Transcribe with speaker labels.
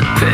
Speaker 1: not big.